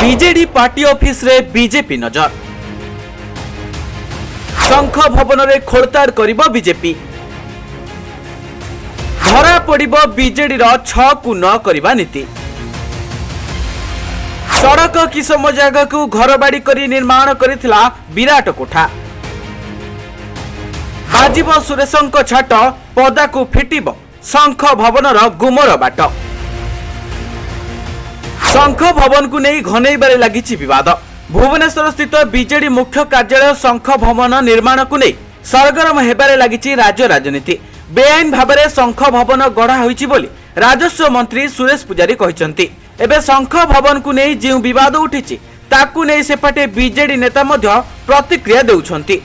BJD party ଅଫିସରେ BJP ନଜର ଶଙ୍ଖ ଭବନରେ ଖୋଳତାଡ଼ କରିବ ବିଜେପି ଧରା ପଡ଼ିବ ବିଜେଡିର ଛଅକୁ ନ କରିବା ନୀତି ସଡ଼କ କିସମ ଜାଗାକୁ ଘରବାଡ଼ି କରି ନିର୍ମାଣ କରିଥିଲା ବିରାଟ କୋଠା ବାଜିବ ସୁରେଶଙ୍କ ଛାଟ ପଦାକୁ ଫିଟିବ ଶଙ୍ଖ ଭବନର ଗୁମର ବାଟ ଶଙ୍ଖ ଭବନକୁ ନେଇ ଘନେଇବାରେ ଲାଗିଛି ବିବାଦ ଭୁବନେଶ୍ୱର ସ୍ଥିତ ବିଜେଡି ମୁଖ୍ୟ କାର୍ଯ୍ୟାଳୟ ଶଙ୍ଖ ଭବନ ନିର୍ମାଣକୁ ନେଇ ସରଗରମ ହେବାରେ ଲାଗିଛି ରାଜ୍ୟ ରାଜନୀତି ବେଆଇନ ଭାବରେ ଶଙ୍ଖ ଭବନ ଗଢ଼ା ହୋଇଛି ବୋଲି ରାଜସ୍ୱ ମନ୍ତ୍ରୀ ସୁରେଶ ପୂଜାରୀ କହିଛନ୍ତି ଏବେ ଶଙ୍ଖ ଭବନକୁ ନେଇ ଯେଉଁ ବିବାଦ ଉଠିଛି ତାକୁ ନେଇ ସେପଟେ ବିଜେଡି ନେତା ମଧ୍ୟ ପ୍ରତିକ୍ରିୟା ଦେଉଛନ୍ତି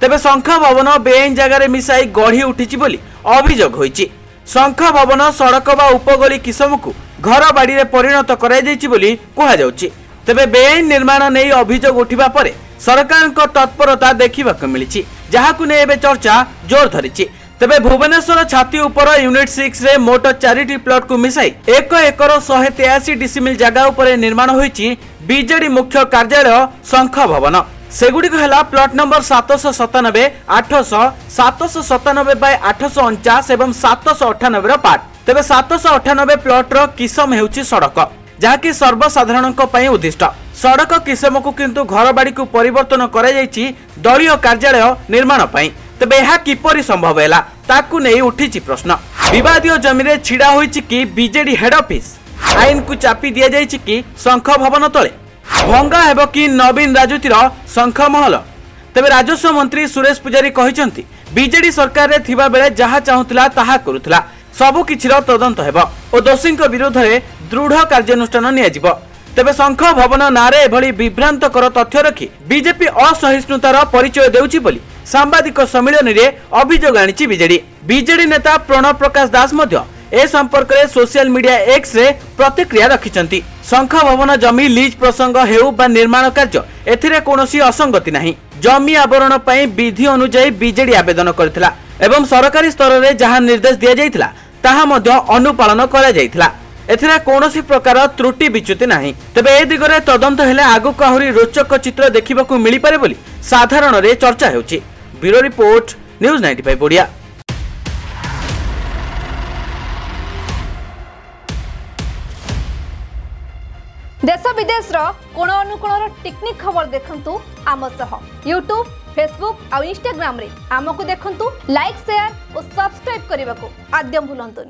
ତେବେ ଶଙ୍ଖ ଭବନ ବେଆଇନ ଜାଗାରେ ମିଶାଇ ଗଢ଼ି ଉଠିଛି ବୋଲି ଅଭିଯୋଗ ହୋଇଛି ଶଙ୍ଖ ଭବନ ସଡ଼କ ବା ଉପଗଳି କିସମକୁ ଘର ବାଡ଼ିରେ ପରିଣତ କରାଯାଇଛି ବୋଲି କୁହାଯାଉଛି ତେବେ ବେଆଇନ ନିର୍ମାଣ ନେଇ ଅଭିଯୋଗ ଉଠିବା ପରେ ସରକାରଙ୍କ ତତ୍ପରତା ଦେଖିବାକୁ ମିଳିଛି ଯାହାକୁ ନେଇ ଏବେ ଚର୍ଚ୍ଚା ଜୋର ଧରିଛି ତେବେ ଭୁବନେଶ୍ୱର ଛାତି ଉପର ୟୁନିଟ୍ ସିକ୍ସରେ ମୋଟ ଚାରିଟି ପ୍ଲଟ୍କୁ ମିଶାଇ ଏକ ଏକର ଶହେ ତେୟାଅଶୀ ଡିସିମିଲ୍ ଜାଗା ଉପରେ ନିର୍ମାଣ ହୋଇଛି ବିଜେଡି ମୁଖ୍ୟ କାର୍ଯ୍ୟାଳୟ ଶଙ୍ଖ ଭବନ ସେଗୁଡ଼ିକ ହେଲା ପ୍ଲଟ୍ ନମ୍ବର ସାତଶହ ସତାନବେ ଆଠଶହ ସାତଶହ ସତାନବେ ବାଇ ଆଠଶହ ଅଣଚାଶ ଏବଂ ସାତଶହ ଅଠାନବେର ପାର୍ଟ ତେବେ ସାତଶହ ଅଠାନବେ ପ୍ଲଟ୍ର କିସମ ହେଉଛି ସଡ଼କ ଯାହାକି ସର୍ବସାଧାରଣଙ୍କ ପାଇଁ ଉଦ୍ଦିଷ୍ଟ ସଡ଼କ କିସମକୁ କିନ୍ତୁ ଘରବାଡ଼ିକୁ ପରିବର୍ତ୍ତନ କରାଯାଇଛି ଦଳୀୟ କାର୍ଯ୍ୟାଳୟ ନିର୍ମାଣ ପାଇଁ ତେବେ ଏହା କିପରି ସମ୍ଭବ ହେଲା ତାକୁ ନେଇ ଉଠିଛି ପ୍ରଶ୍ନ ବିବାଦୀୟ ଜମିରେ ଛିଡ଼ା ହୋଇଛି କି ବିଜେଡି ହେଡ୍ ଅଫିସ୍ ଆଇନକୁ ଚାପି ଦିଆଯାଇଛି କି ଶଙ୍ଖ ଭବନ ତଳେ ଭଙ୍ଗା ହେବ କି ନବୀନ ରାଜୁତିର ଶଙ୍ଖମହଲ ତେବେ ରାଜସ୍ୱ ମନ୍ତ୍ରୀ ସୁରେଶ ପୂଜାରୀ କହିଛନ୍ତି ବିଜେଡି ସରକାରରେ ଥିବାବେଳେ ଯାହା ଚାହୁଁଥିଲା ତାହା କରୁଥିଲା ସବୁକିଛିର ତଦନ୍ତ ହେବ ଓ ଦୋଷୀଙ୍କ ବିରୁଦ୍ଧରେ ଦୃଢ଼ କାର୍ଯ୍ୟାନୁଷ୍ଠାନ ନିଆଯିବ ତେବେ ଶଙ୍ଖ ଭବନ ନାଁରେ ଏଭଳି ବିଭ୍ରାନ୍ତକର ତଥ୍ୟ ରଖି ବିଜେପି ଅସହିଷ୍ଣୁତାର ପରିଚୟ ଦେଉଛି ବୋଲି ସାମ୍ବାଦିକ ସମ୍ମିଳନୀରେ ଅଭିଯୋଗ ଆଣିଛି ବିଜେଡି ବିଜେଡି ନେତା ପ୍ରଣବ ପ୍ରକାଶ ଦାସ ମଧ୍ୟ এ সম্পর্কে সোশিয়াল মিডিয়া এক্সরে প্রতিক্রিয়া রাখি শঙ্খ ভবন জমি লিজ প্রসঙ্গ হেউ বা নির্মাণ কার্য এথিরে কোণী অসঙ্গতি না জমি আবরণ পাই বিধি অনুযায়ী বিজেডি আবেদন করেছিলা এবং সরকারি স্তরের যা নির্দেশ দিয়ে যাই তাহা মধ্য অনুপালন করা যাইছিলা এথিরে কোণী প্রকার ত্রুটি বিচ্যুতি না তবে এ দিগরে তদন্ত হলে আগুক আহরি রোচক চিত্র দেখা মিপারে বলে সাধারণের চর্চা হচ্ছে bureau report news ninety five Odia দেশ বিদেশর কোণ অনুকোণর টেকনিক খবর দেখন্তু আম সহ ইউট্যুব ফেসবুক আউ ইনস্টাগ্রামে আমকু দেখন্তু লাইক শেয়ার ও সবসক্রাইব করা আদ্য ভুলতুনি